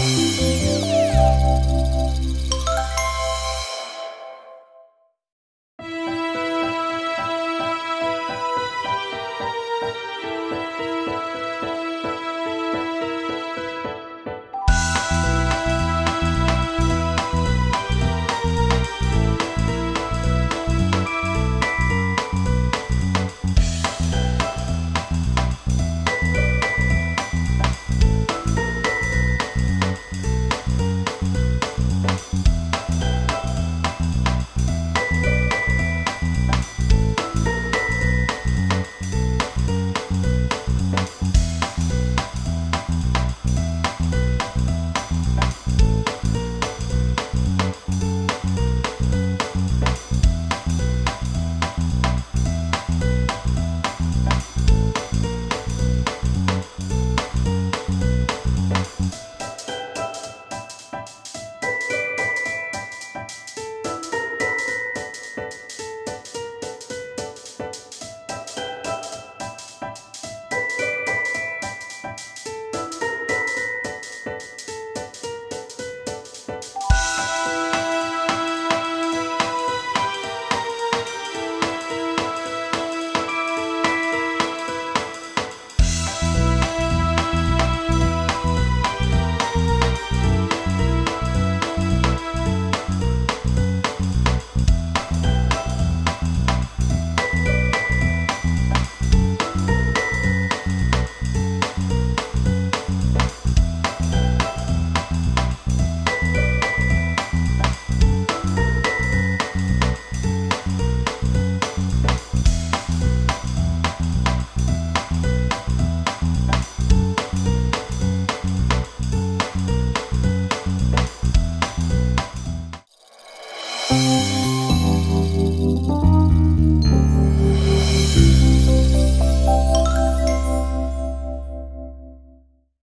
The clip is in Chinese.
啊。